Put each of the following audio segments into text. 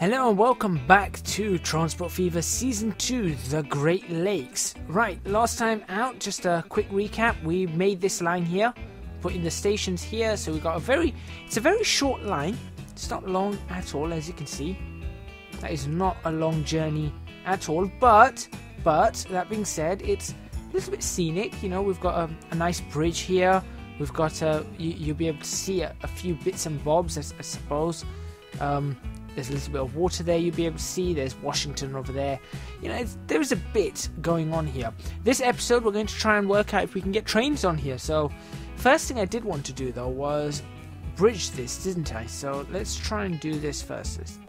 Hello and welcome back to Transport Fever Season 2 The Great Lakes. Right, last time out, just a quick recap. We made this line here, putting the stations here, so we got a very, it's a very short line. It's not long at all, as you can see. That is not a long journey at all, but, but, that being said, it's a little bit scenic. You know, we've got a, a nice bridge here. We've got a, you, will be able to see a, a, few bits and bobs, I, I suppose. Um, there's a little bit of water there you'll be able to see. There's Washington over there. You know, there's a bit going on here. This episode, we're going to try and work out if we can get trains on here. So, first thing I did want to do though was bridge this, didn't I? So let's try and do this first.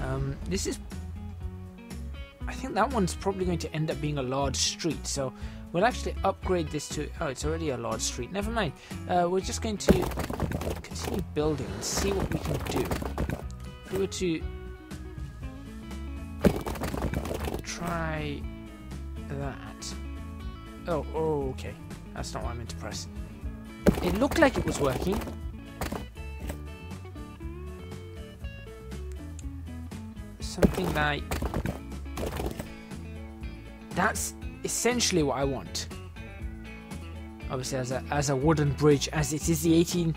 Um, this is. I think that one's probably going to end up being a large street. So we'll actually upgrade this to. Oh, it's already a large street. Never mind. Uh, we're just going to continue building and see what we can do. If we were to try that. Oh, oh, okay. That's not what I meant to press. It looked like it was working. Something like... That's essentially what I want. Obviously, as a, as a wooden bridge, as it is the 18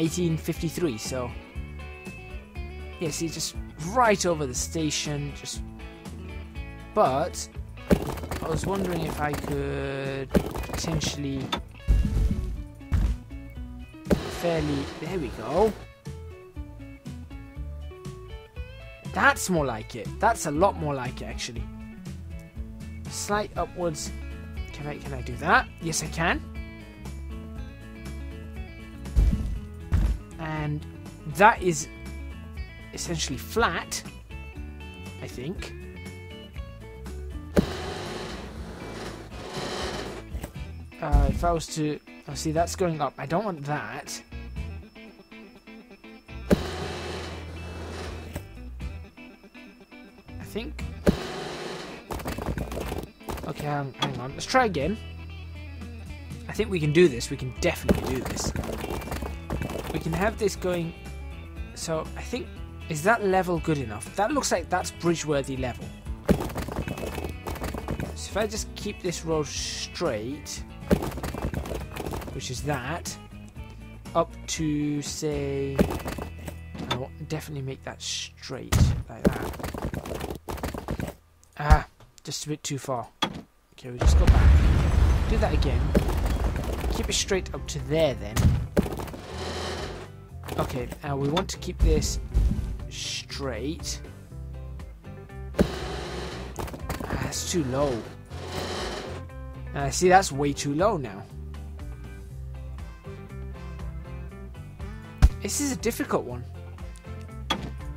1853. So, yeah, see, just right over the station. Just, but I was wondering if I could potentially fairly. There we go. That's more like it. That's a lot more like it, actually. Slight upwards. Can I can I do that? Yes, I can. And that is essentially flat, I think. Uh, if I was to... Oh, see, that's going up. I don't want that. I think... Okay, hang, on. Let's try again. I think we can do this. We can definitely do this can have this going. So I think is that level good enough? That looks like that's bridge-worthy level. So if I just keep this road straight which is that up to say I'll definitely make that straight like that. Ah just a bit too far. Okay we just go back. Do that again. Keep it straight up to there then Okay, now we want to keep this straight. Ah, that's too low. Uh, see, that's way too low now. This is a difficult one.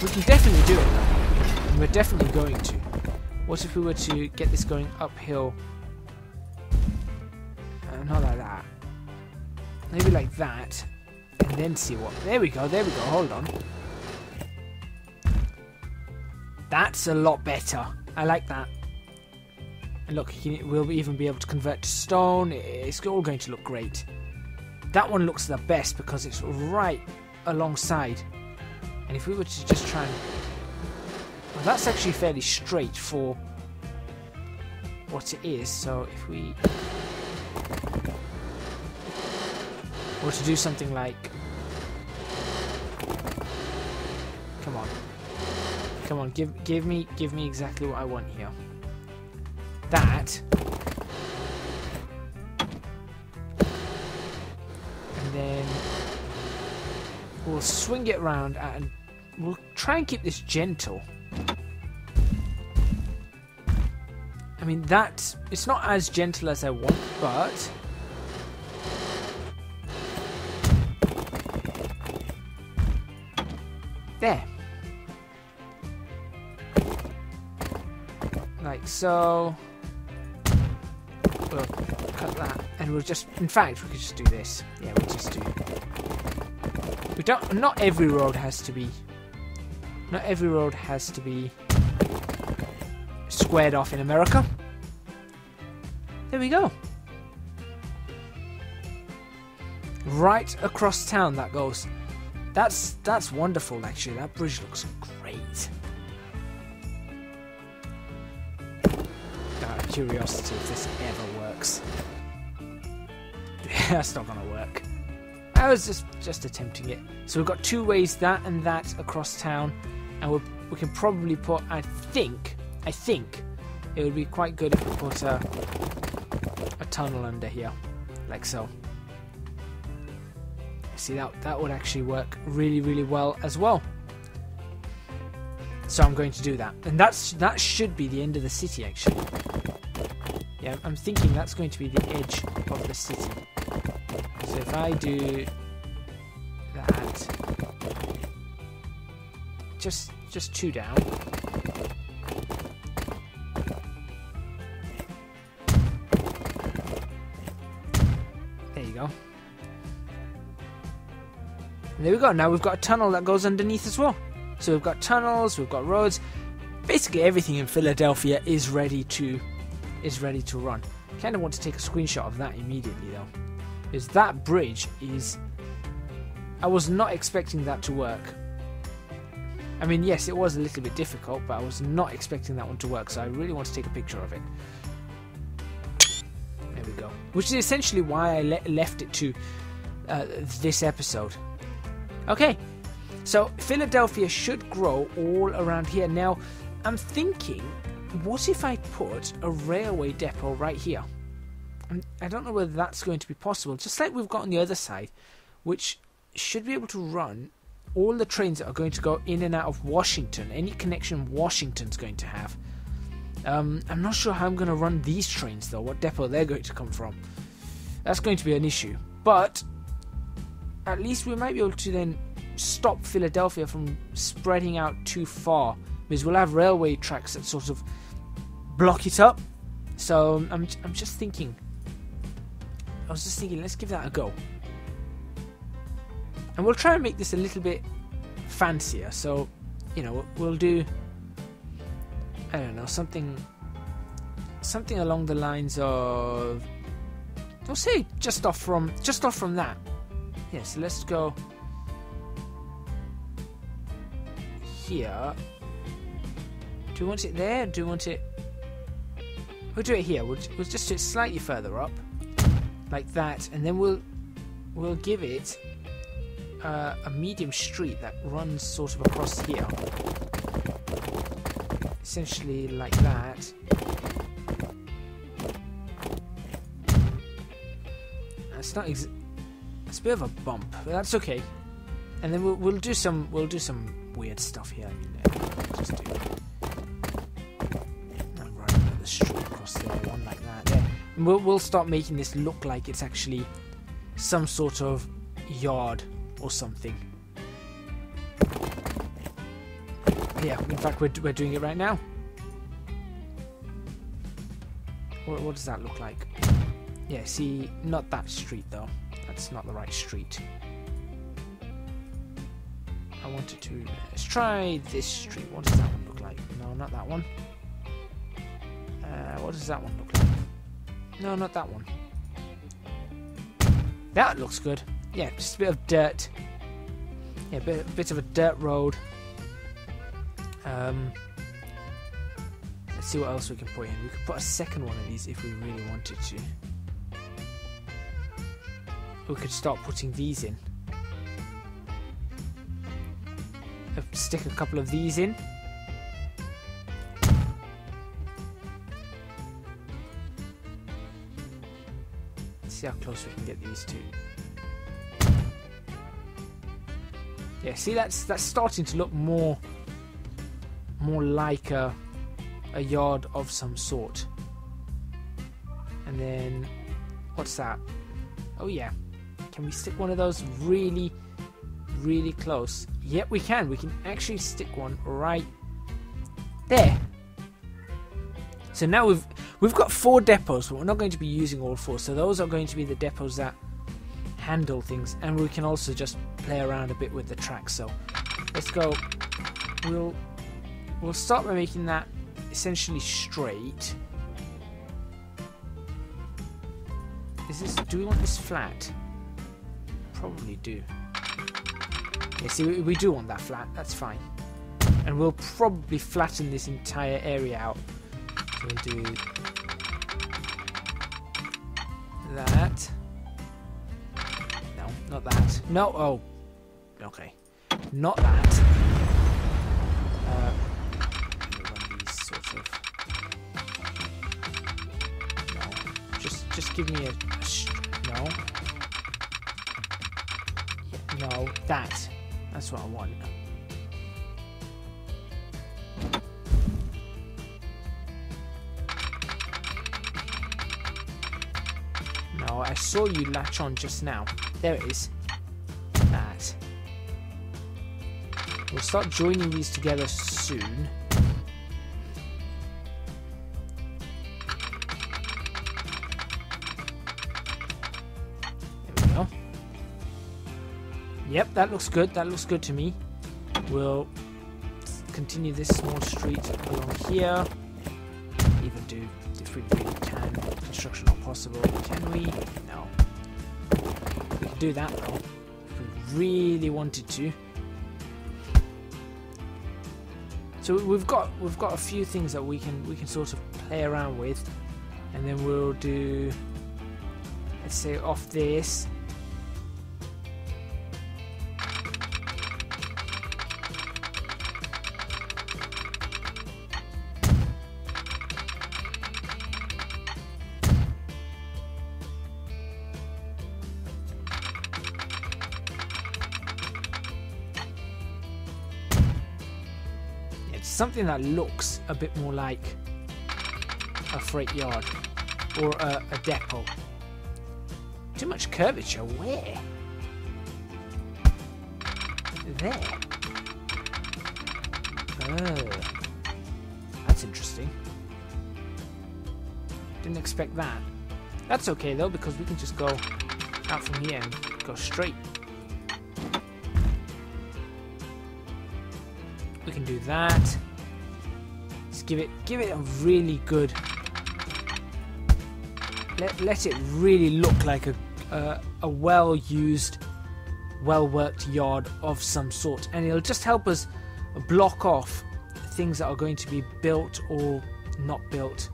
We can definitely do it, And we're definitely going to. What if we were to get this going uphill? Uh, not like that. Maybe like that and then see what... There we go, there we go, hold on. That's a lot better. I like that. And look, we'll even be able to convert to stone. It's all going to look great. That one looks the best because it's right alongside. And if we were to just try and... Well, that's actually fairly straight for what it is. So if we were to do something like Come on. Come on, give give me give me exactly what I want here. That. And then we'll swing it around and we'll try and keep this gentle. I mean, that it's not as gentle as I want, but there. So. We'll cut that, and we'll just, in fact, we could just do this. Yeah, we'll just do. We don't. Not every road has to be. Not every road has to be squared off in America. There we go. Right across town that goes. that's that's wonderful. Actually, that bridge looks great. Curiosity, if this ever works. that's not gonna work. I was just just attempting it. So we've got two ways, that and that, across town, and we we can probably put. I think, I think, it would be quite good if we put a a tunnel under here, like so. See that that would actually work really really well as well. So I'm going to do that, and that's that should be the end of the city actually. Yeah, I'm thinking that's going to be the edge of the city. So if I do that, just just two down. There you go. And there we go. Now we've got a tunnel that goes underneath as well. So we've got tunnels, we've got roads. Basically everything in Philadelphia is ready to is ready to run. Kind of want to take a screenshot of that immediately though. Is that bridge is I was not expecting that to work. I mean, yes, it was a little bit difficult, but I was not expecting that one to work, so I really want to take a picture of it. There we go. Which is essentially why I le left it to uh, this episode. Okay, so Philadelphia should grow all around here. Now, I'm thinking, what if I put a railway depot right here? I don't know whether that's going to be possible. Just like we've got on the other side, which should be able to run all the trains that are going to go in and out of Washington, any connection Washington's going to have. Um, I'm not sure how I'm going to run these trains though, what depot they're going to come from. That's going to be an issue. But at least we might be able to then stop Philadelphia from spreading out too far because we'll have railway tracks that sort of block it up. So um, I'm, I'm just thinking. I was just thinking, let's give that a go. And we'll try and make this a little bit fancier. So, you know, we'll do I don't know, something something along the lines of we'll say just off from just off from that. Yes, yeah, so let's go here. Do we want it there? Do we want it We'll do it here. We'll, we'll just do it slightly further up, like that, and then we'll we'll give it uh, a medium street that runs sort of across here. Essentially like that. It's not ex it's a bit of a bump, but that's okay. And then we'll, we'll do some we'll do some weird stuff here. I mean, we'll we'll start making this look like it's actually some sort of yard or something. Yeah, in fact, we're, we're doing it right now. What, what does that look like? Yeah, see, not that street though. That's not the right street. I wanted to... Let's try this street. What does that one look like? No, not that one. Uh, what does that one look like? No, not that one. That looks good. Yeah, just a bit of dirt. Yeah, a bit, bit of a dirt road. Um, let's see what else we can put in. We could put a second one of these if we really wanted to. We could start putting these in. Uh, stick a couple of these in. See how close we can get these two. Yeah, see that's that's starting to look more more like a a yard of some sort. And then what's that? Oh yeah. Can we stick one of those really really close? Yep, we can. We can actually stick one right there. So now we've we've got four depots, but we're not going to be using all four. So those are going to be the depots that handle things, and we can also just play around a bit with the track. So let's go. We'll we'll start by making that essentially straight. Is this? Do we want this flat? Probably do. Yeah, see, we, do want that flat. That's fine. And we'll probably flatten this entire area out. So we'll do that. No, not that. No, oh. Okay. Not that. Uh, sort of. No. Just, just give me a. a no. No, that. That's what I want. Saw you latch on just now. There it is. That. We'll start joining these together soon. There we go. Yep, that looks good. That looks good to me. We'll continue this small street along here. Even do if we really can. Construction not possible. Can we? No. Do that. If we really wanted to. So we've got we've got a few things that we can we can sort of play around with, and then we'll do let's say off this. Something that looks a bit more like a freight yard or a, a depot. Too much curvature. Where? There. Oh. That's interesting. Didn't expect that. That's okay though, because we can just go out from here and go straight. We can do that. Just give it give it a really good let, let it really look like a a, a well used well worked yard of some sort and it'll just help us block off things that are going to be built or not built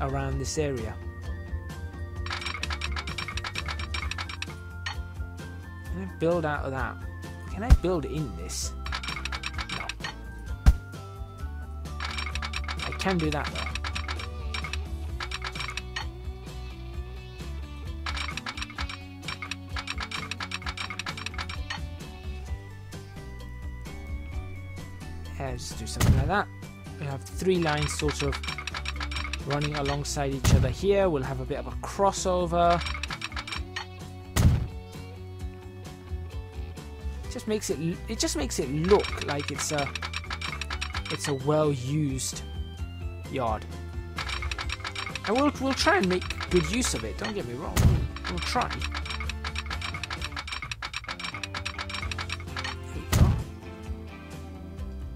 around this area. Can I build out of that? Can I build in this? Can do that though. Yeah, just do something like that. We have three lines sort of running alongside each other here. We'll have a bit of a crossover. just makes it it just makes it look like it's a it's a well used yard. And we'll we'll try and make good use of it. Don't get me wrong. We'll, try.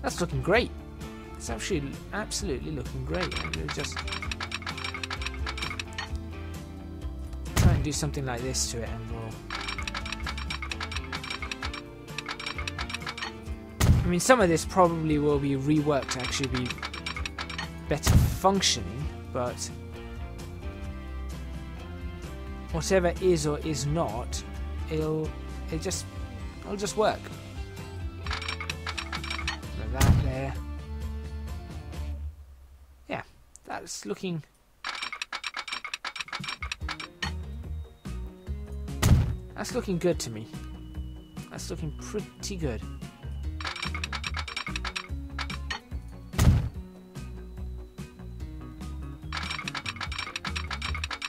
That's looking great. It's actually absolutely looking great. I'm gonna just try and do something like this to it, and we'll. I mean, some of this probably will be reworked to actually be better functioning, but whatever is or is not, it'll it just it'll just work. That there. Yeah, that's looking. That's looking good to me. That's looking pretty good.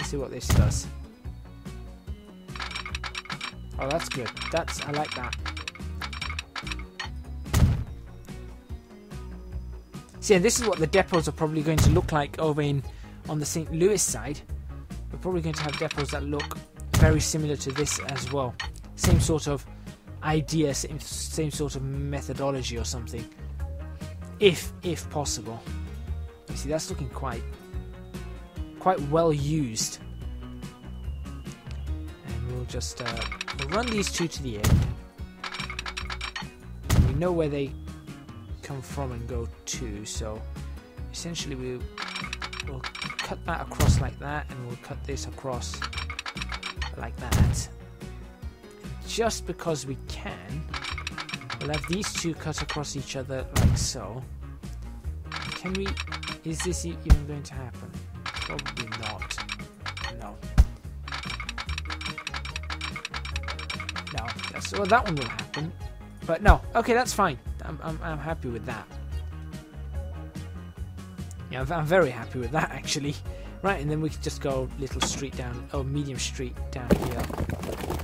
See what this does. Oh, that's good. That's I like that. See, and this is what the depots are probably going to look like over in on the St. Louis side. We're probably going to have depots that look very similar to this as well. Same sort of idea, same, same sort of methodology or something. If if possible. You see, that's looking quite quite well used. And we'll just uh, we'll run these two to the end. We know where they come from and go to, so essentially we will cut that across like that, and we'll cut this across like that. Just because we can, we'll have these two cut across each other like so. Can we... Is this even going to happen? Probably not. No. No. That's, well, that one will happen. But no. Okay, that's fine. I'm, I'm, I'm happy with that. Yeah, I'm, I'm very happy with that, actually. Right, and then we can just go little street down, oh, medium street down here.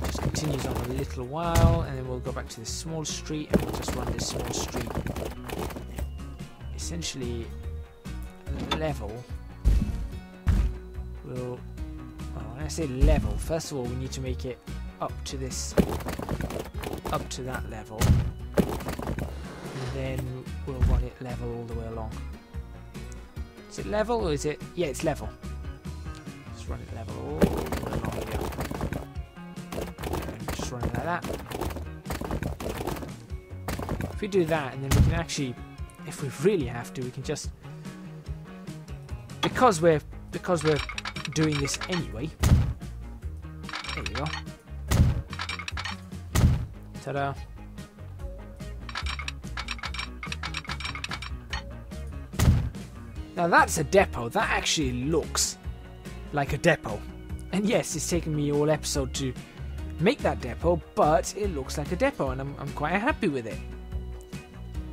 Just continues on a little while, and then we'll go back to this small street, and we'll just run this small street. Essentially, level I say level, first of all, we need to make it up to this, up to that level. And then we'll run it level all the way along. Is it level or is it, yeah, it's level Let's run it level all the way along here. And just run it like that. If we do that, and then we can actually, if we really have to, we can just, because we're because we're doing this anyway. Ta-da. Now that's a depot. That actually looks like a depot. And yes, it's taken me all episode to make that depot, but it looks like a depot and I'm, I'm quite happy with it.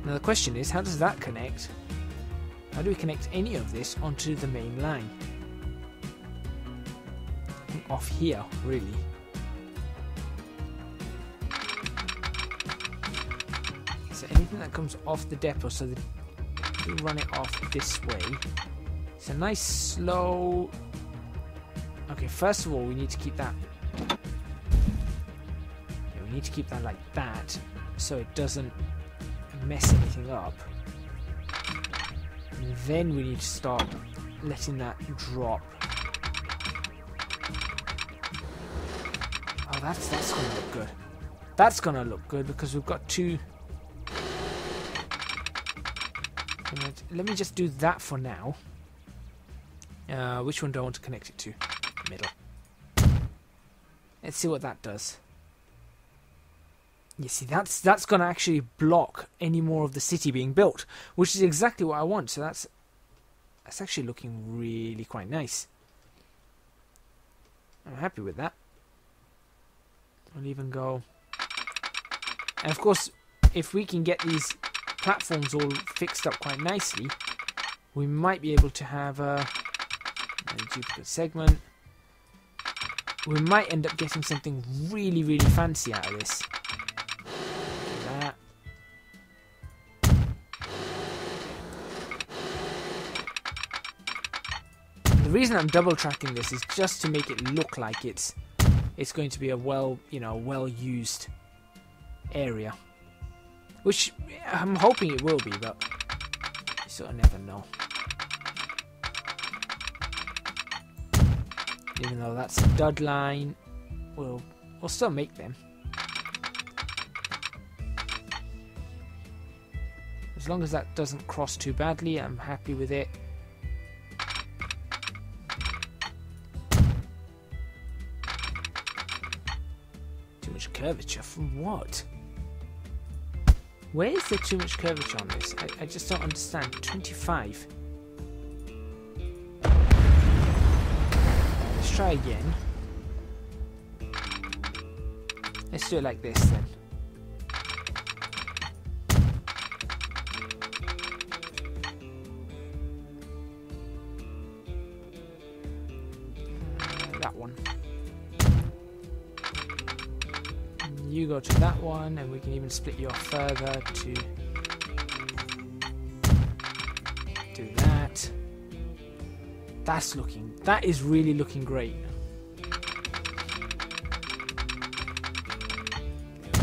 Now the question is, how does that connect? How do we connect any of this onto the main line? Off here, really. Anything that comes off the depot, so we run it off this way. It's a nice slow Okay, first of all, we need to keep that... Yeah, we need to keep that like that, so it doesn't mess anything up. And then we need to start letting that drop. Oh, that's, that's going to look good. That's going to look good because we've got two... Let me just do that for now. Uh, which one do I want to connect it to? middle. Let's see what that does. You see, that's that's going to actually block any more of the city being built, which is exactly what I want. So that's that's actually looking really quite nice. I'm happy with that. I'll even go... And of course, if we can get these platforms all fixed up quite nicely, we might be able to have a, a duplicate segment we might end up getting something really, really fancy out of this. The reason I'm double tracking this is just to make it look like it's it's going to be a well, you know, well used area. Which I'm hoping it will be, but you sort of never know. Even though that's a dud line, we'll, we'll still make them. As long as that doesn't cross too badly, I'm happy with it. Too much curvature from what? Where is there too much curvature on this? I, I just don't understand. 25. Let's try again. Let's do it like this then. You go to that one, and we can even split you off further to do that. That's looking, that is really looking great.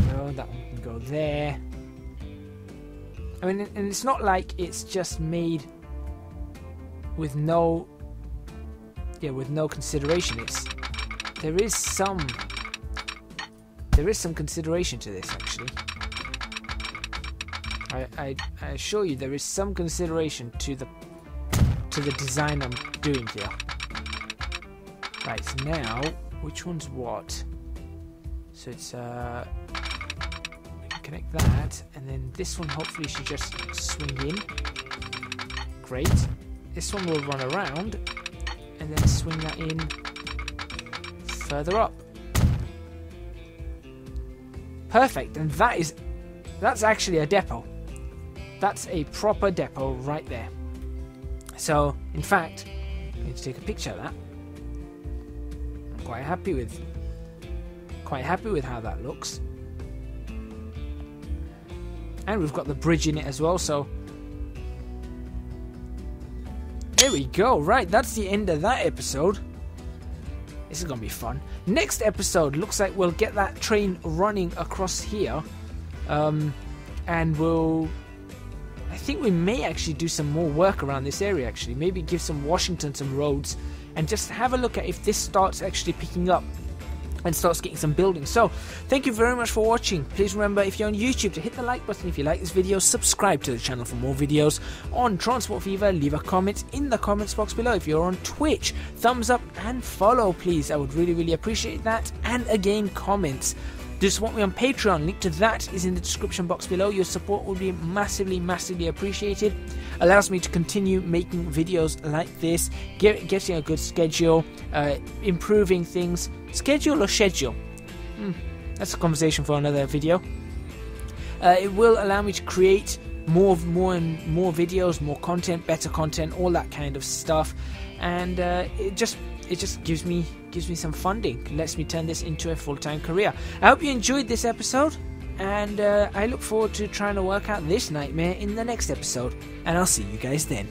Go, that one can go there. I mean, and it's not like it's just made with no, yeah, with no consideration. It's there is some, there is some consideration to this actually. I, I, I assure you there is some consideration to the to the design I'm doing here. Right, so now, which one's what? So it's, uh, connect that, and then this one hopefully should just swing in. Great. This one will run around, and then swing that in further up. Perfect, and that is, that's actually a depot. That's a proper depot right there. So, in fact, I need to take a picture of that. I'm quite happy with quite happy with how that looks. And we've got the bridge in it as well, so there we go. Right, that's the end of that episode. This is gonna be fun. Next episode looks like we'll get that train running across here, um, and we'll I think we may actually do some more work around this area actually. Maybe give some Washington some roads and just have a look at if this starts actually picking up and starts getting some buildings. So, thank you very much for watching. Please remember, if you're on YouTube, to hit the like button if you like this video, subscribe to the channel for more videos on Transport Fever, leave a comment in the comments box below. If you're on Twitch, thumbs up and follow, please. I would really, really appreciate that. And again, comments. Do support me on Patreon? Link to that is in the description box below. Your support would be massively, massively appreciated. Allows me to continue making videos like this, get, getting a good schedule, uh, improving things. Schedule or schedule? Hmm, that's a conversation for another video. Uh, it will allow me to create more, more and more videos, more content, better content, all that kind of stuff, and uh, it just it just gives me gives me some funding, lets me turn this into a full time career. I hope you enjoyed this episode, and uh, I look forward to trying to work out this nightmare in the next episode. And I'll see you guys then.